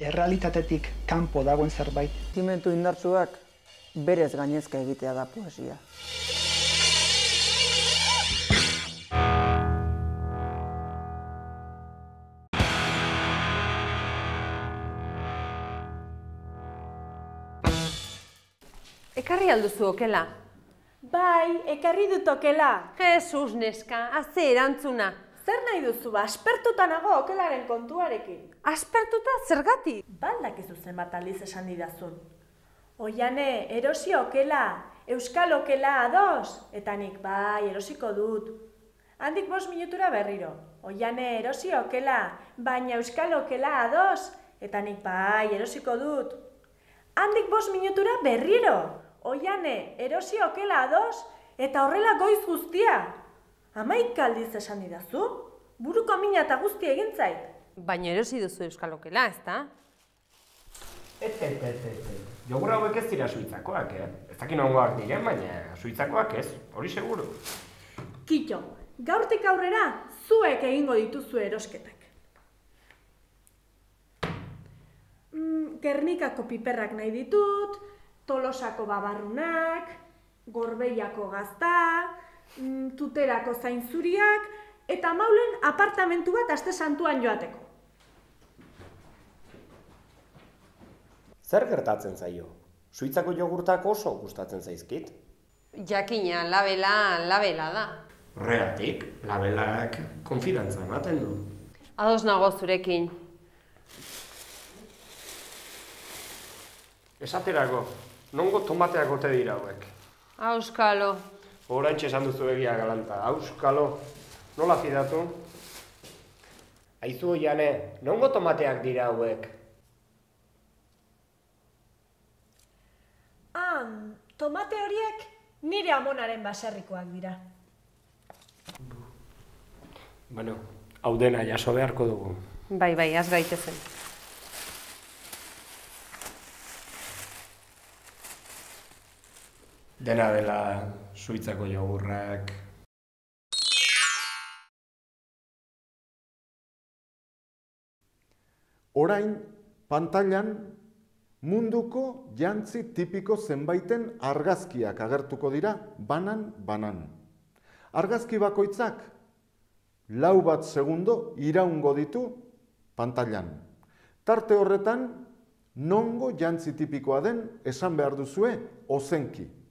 Errealitatetik kanpo dagoen zerbait Sentimentu indartsuak berez gainezka egitea da poesia. Ekarri alduzu okela. Bai, ekarri dut okela. Jesus neska, haze erantzuna. Zer nahi duzu, aspertuta nago okelaren kontuarekin. Aspertuta zergatik? Baldak izu zenbat aldiz esan didazun. Oiane, erosi okela, euskal okela ados, eta nik bai, erosiko dut. Handik bost minutura berriro. Oiane, erosi okela, baina euskal okela ados, eta nik bai, erosiko dut. Handik bost minutura berriro. Oiane, erosi okela ados, eta horrela goiz guztia. Amaik aldiz esan didazu? Buruko mina eta guzti egin zait. Baina erosi duzu euskal okela, ezta? Et, et, et, et, et. Jogur hauek ez dira suitzakoak, eh? Ez dakit nongoak diren, baina suitzakoak ez, hori seguru. Kito, gaurtik aurrera zuek egingo dituzu erosketak. Mm, Gernikako piperrak nahi ditut, Tolosako babarrunak, Gorbeiako gazta, Tuterako zainzuriak, eta maulen apartamentu bat aste santuan joateko. Zer gertatzen zaio? Suitzako jogurtak oso gustatzen zaizkit. Jakina, labela, labela da. Horregatik, labelak konfidantza ematen du. Ados nago zurekin. Esaterako, nongo tomateak ote dira hauek. Auskalo. Oraintxe esan duzu egia galanta, auskalo, nola fidatu? Aizu jane, nongo tomateak dira hauek? Ah, tomate horiek nire amonaren baserrikoak dira. Bueno, hau dena jaso beharko dugu. Bai, bai, az gaitezen. Dena dela suitzako jogurrak. Orain, pantailan, munduko jantzi tipiko zenbaiten argazkiak agertuko dira banan-banan. Argazki bakoitzak, lau bat segundo iraungo ditu pantailan. Tarte horretan, nongo jantzi tipikoa den esan behar duzue ozenki.